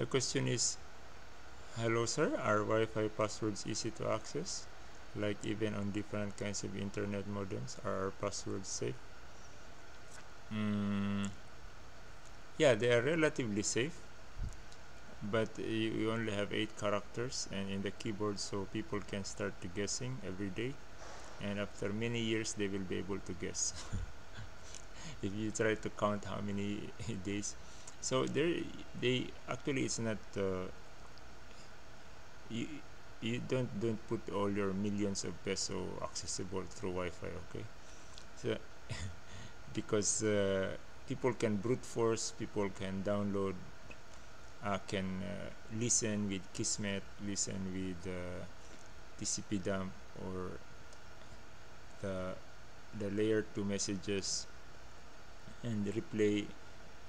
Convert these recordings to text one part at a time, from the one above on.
the question is hello sir are Wi-Fi passwords easy to access? Like even on different kinds of internet modems are our passwords safe? Mm, yeah they are relatively safe but you, you only have eight characters and in the keyboard so people can start to guessing every day. And after many years they will be able to guess. If you try to count how many days so there they actually it's not uh, you you don't don't put all your millions of peso accessible through Wi-Fi okay? So because uh, people can brute force people can download uh, can uh, listen with Kismet listen with uh, TCP dump or the the layer 2 messages and replay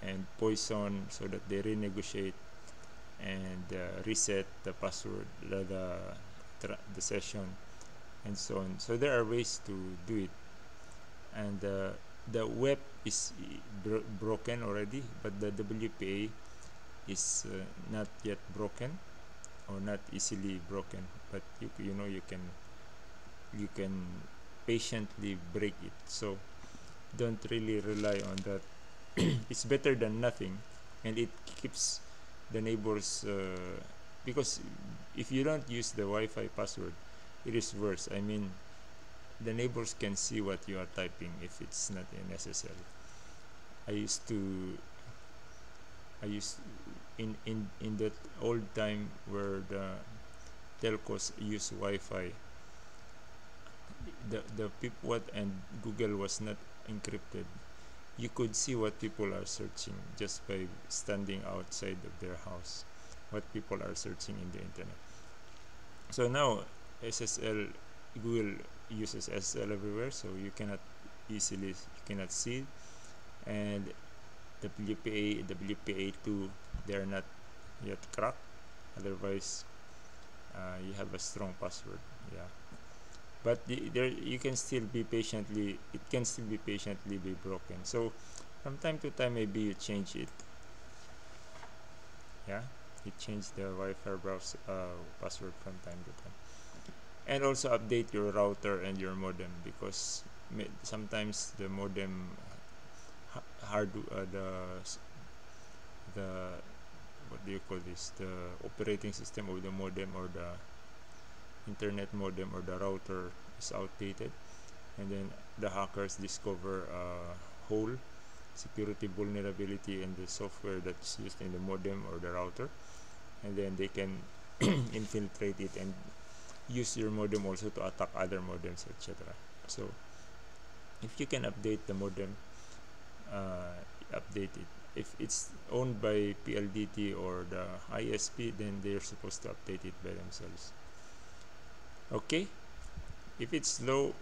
and poison so that they renegotiate and uh, reset the password the, the, the session and so on. So there are ways to do it. And uh, the WEP is bro broken already but the WPA is uh, not yet broken or not easily broken. But you, you know you can you can patiently break it. So don't really rely on that it's better than nothing and it keeps the neighbors uh, because if you don't use the Wi-Fi password it is worse. I mean the neighbors can see what you are typing if it's not necessary. I used to I used in in in that old time where the telcos use Wi-Fi the the people what and Google was not encrypted you could see what people are searching just by standing outside of their house what people are searching in the internet. So now SSL Google uses SSL everywhere so you cannot easily you cannot see. And WPA WPA2 they're not yet cracked. Otherwise uh, you have a strong password yeah but the, there you can still be patiently it can still be patiently be broken. So from time to time maybe you change it. Yeah? You change the Wi-Fi browser uh, password from time to time. And also update your router and your modem because sometimes the modem hard uh, the the what do you call this? The operating system of the modem or the internet modem or the router is outdated. And then the hackers discover a hole security vulnerability in the software that's used in the modem or the router. And then they can infiltrate it and use your modem also to attack other modems etc so if you can update the modem uh, update it. If it's owned by PLDT or the ISP then they're supposed to update it by themselves okay? If it's low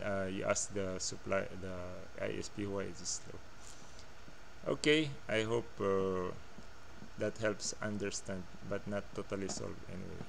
uh, you ask the supply the ISP why is it slow okay I hope uh, that helps understand but not totally solve anyway